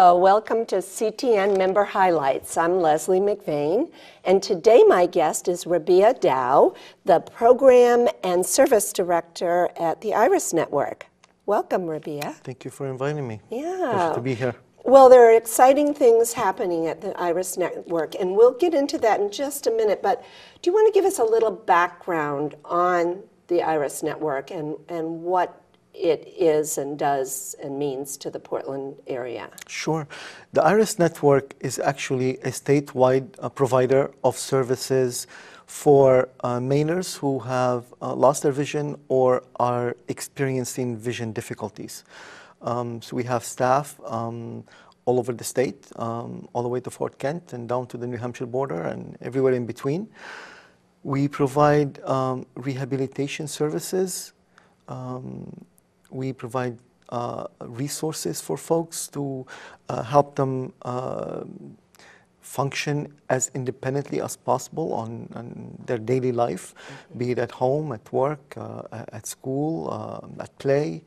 Hello, welcome to CTN Member Highlights. I'm Leslie McVeigh, and today my guest is Rabih Dow, the Program and Service Director at the IRIS Network. Welcome, Rabih. Thank you for inviting me. Yeah. Pleasure to be here. Well, there are exciting things happening at the IRIS Network, and we'll get into that in just a minute. But do you want to give us a little background on the IRIS Network and, and what it is and does and means to the Portland area? Sure. The IRIS network is actually a statewide uh, provider of services for uh, Mainers who have uh, lost their vision or are experiencing vision difficulties. Um, so we have staff um, all over the state, um, all the way to Fort Kent and down to the New Hampshire border and everywhere in between. We provide um, rehabilitation services. Um, we provide uh, resources for folks to uh, help them uh, function as independently as possible on, on their daily life, mm-hmm. be it at home, at work, uh, at school, uh, at play.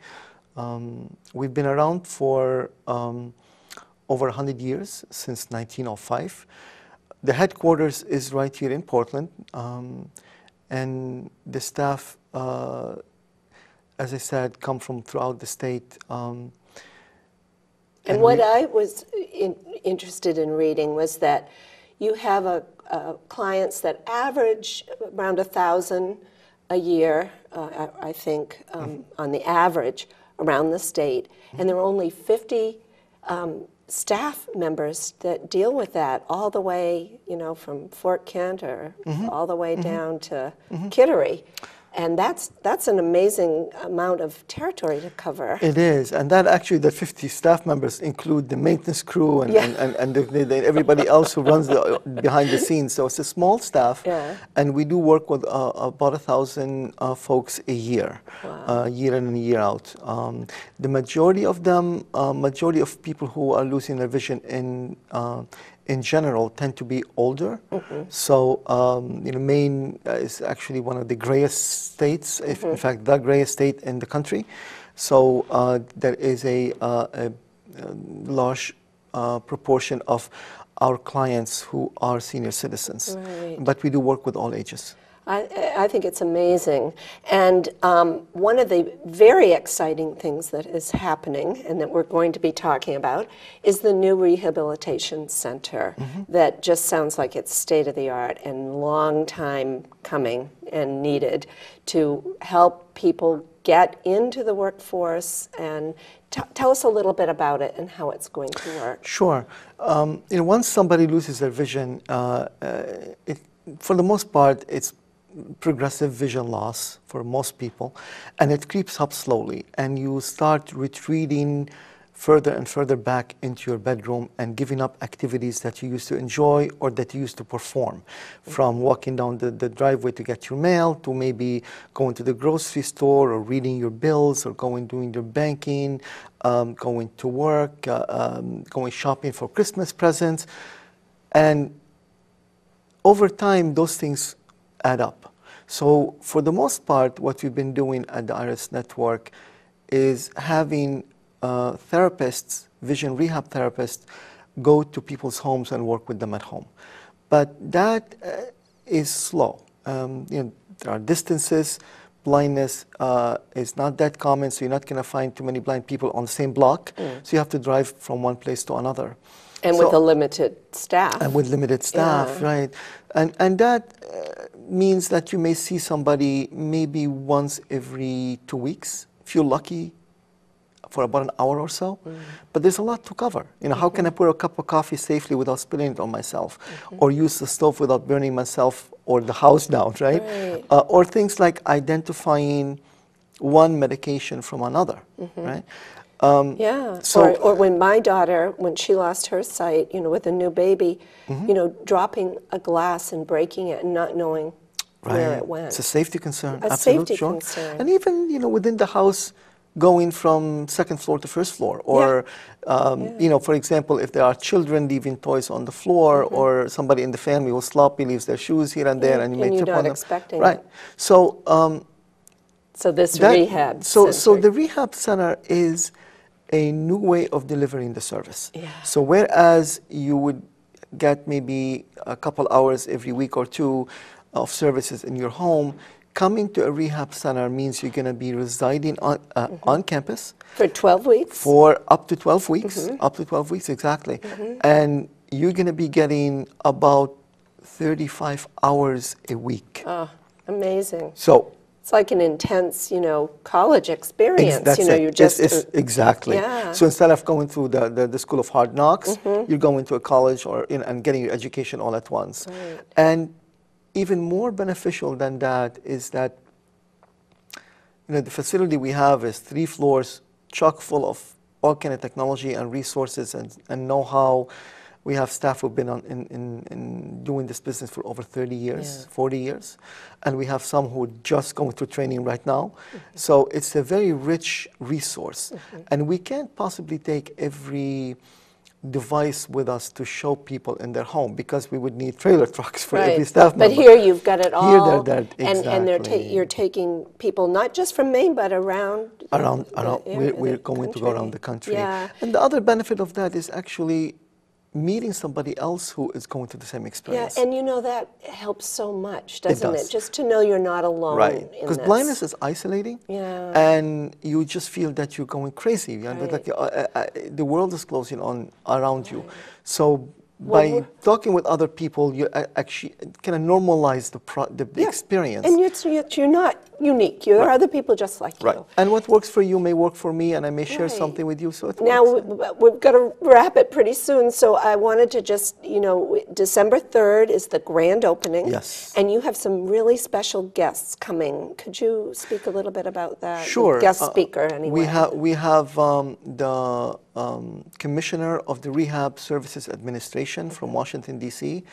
Um, we've been around for um, over 100 years, since 1905. The headquarters is right here in Portland, um, and the staff uh, as I said, come from throughout the state. Um, and, and, what we, I was in, interested in reading was that you have a, a clients that average around a thousand a year, uh, I, I, think, um, mm-hmm. on the average around the state, mm-hmm. and there are only 50 um, staff members that deal with that all the way, you know, from Fort Kent or mm-hmm. all the way mm-hmm. down to mm-hmm. Kittery. And that's, that's an amazing amount of territory to cover. It is. And that actually, the 50 staff members include the maintenance crew and, yeah. and, and, and the, the, everybody else who runs the, behind the scenes. So it's a small staff. Yeah. And we do work with uh, about a thousand uh, folks a year, wow. uh, year in and year out. Um, the majority of them, uh, majority of people who are losing their vision in uh, in general tend to be older. Mm-hmm. So, um, you know, Maine uh, is actually one of the grayest states, mm-hmm. if in fact the grayest state in the country. So uh, there is a, uh, a, a large uh, proportion of our clients who are senior citizens. Right. But we do work with all ages. I, I, think it's amazing. And um, one of the very exciting things that is happening and that we're going to be talking about is the new rehabilitation center mm-hmm. that just sounds like it's state of the art and long time coming and needed to help people get into the workforce and t- tell us a little bit about it and how it's going to work. Sure. Um, you know, once somebody loses their vision, uh, uh, it, for the most part, it's progressive vision loss for most people, and it creeps up slowly, and you start retreating further and further back into your bedroom and giving up activities that you used to enjoy or that you used to perform. From walking down the, the driveway to get your mail to maybe going to the grocery store or reading your bills or going doing your banking, um, going to work, uh, um, going shopping for Christmas presents. And over time, those things add up. So for the most part, what we've been doing at the IRIS network is having uh, therapists, vision rehab therapists, go to people's homes and work with them at home. But that uh, is slow. Um, you know, there are distances. Blindness uh, is not that common, so you're not going to find too many blind people on the same block. Mm. So you have to drive from one place to another. And so, with a limited staff. And with limited staff, yeah. right. And, and that uh, means that you may see somebody maybe once every two weeks, if you're lucky, for about an hour or so. Mm. But there's a lot to cover. You know, mm-hmm. how can I pour a cup of coffee safely without spilling it on myself, mm-hmm. or use the stove without burning myself or the house down, right? right. Uh, or things like identifying one medication from another, mm-hmm. right? Um, yeah. So, or, or, when my daughter, when she lost her sight, you know, with a new baby, mm-hmm. you know, dropping a glass and breaking it and not knowing right. where it went. It's a safety concern. A Absolute, safety sure. concern. And even, you know, within the house, going from second floor to first floor, or yeah. Um, yeah. you know, for example, if there are children leaving toys on the floor, mm-hmm. or somebody in the family who sloppy leaves their shoes here and there, and you may trip on them. right. It. So. Um, so this that, rehab. So center. so the rehab center is a new way of delivering the service. Yeah. So whereas you would get maybe a couple hours every week or two of services in your home, coming to a rehab center means you're going to be residing on, uh, on campus For 12 weeks? for up to 12 weeks, Mm-hmm. up to 12 weeks exactly. And you're going to be getting about 35 hours a week. Oh, amazing. So It's like an intense, you know, college experience. Ex- that's you know, it. you It's- just it's- uh, exactly. Yeah. So instead of going through the, the, the school of hard knocks, mm-hmm. you're going to a college or know, and getting your education all at once. Right. And even more beneficial than that is that you know the facility we have is three floors, chock full of all kind of technology and resources and, and know-how. We have staff who've been on, in, in, in doing this business for over 30 years, Yeah. 40 years, and we have some who are just going through training right now. Mm-hmm. So it's a very rich resource, and we can't possibly take every device with us to show people in their home because we would need trailer trucks for every staff member. But here you've got it all. Here they're there, and, and they're ta- you're taking people not just from Maine, but around. around, the around area- we're, we're going to go around the country. Yeah. And the other benefit of that is actually meeting somebody else who is going through the same experience. Yeah, and you know that helps so much, doesn't it? does. Just to know you're not alone Right, because blindness is isolating, Yeah. and you just feel that you're going crazy. You know, like uh, uh, uh, the world is closing on around you. So by talking with other people, you actually kind of normalize the pro- the Yeah. experience. And you're, you're not unique. There are other people just like right, you. and what works for you may work for me, and I may share Right. something with you. So it Now, works. we- we've got to wrap it pretty soon, so I wanted to just, you know, December 3rd is the grand opening. Yes. And you have some really special guests coming. Could you speak a little bit about that? Sure. Guest uh, speaker, anyway. We have we have um, the um, commissioner of the Rehab Services Administration from Washington D.C.,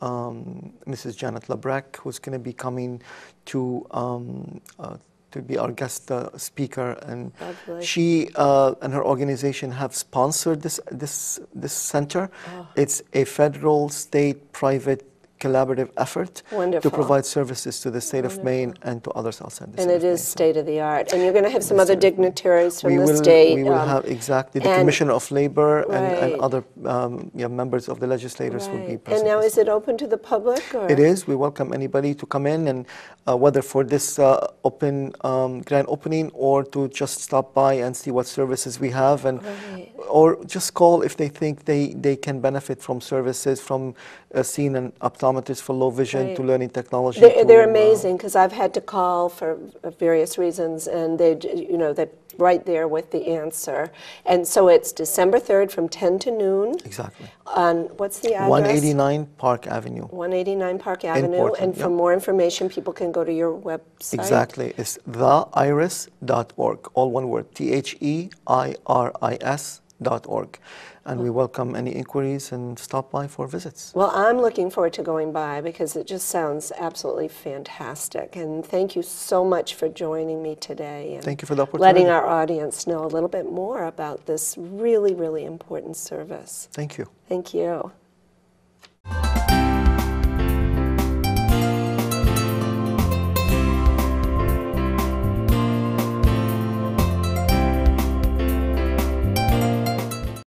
um, Mrs. Janet Labreck, who's going to be coming to. Um, uh, to be our guest uh, speaker, and Lovely. she uh, and her organization have sponsored this this this center. Oh. It's a federal, state, private collaborative effort Wonderful. to provide services to the state of Maine and to others outside the And state it of Maine. is state of the art. And you're going to have some other dignitaries from we the will, state. We will um, have exactly the Commissioner of Labor and, Right. and other um, yeah, members of the legislators will be present. And now, is it open to the public? Or? it is. We welcome anybody to come in, and uh, whether for this uh, open um, grand opening or to just stop by and see what services we have, and Right. or just call if they think they, they can benefit from services from uh, seeing an optometrist for low vision to learning technology. They're, they're uh, amazing because I've had to call for various reasons, and they, you know, they're right there with the answer. And so it's December 3rd from 10 to noon. exactly. On what's the address? 189 Park Avenue. 189 Park Avenue. Portland, and for more information, people can go to your website. Exactly. It's theiris.org, all one word, T H E I R I S dot org. And we welcome any inquiries and stop by for visits. Well, I'm looking forward to going by because it just sounds absolutely fantastic. And thank you so much for joining me today. And Thank you for the opportunity. Letting our audience know a little bit more about this really, really important service. Thank you. Thank you.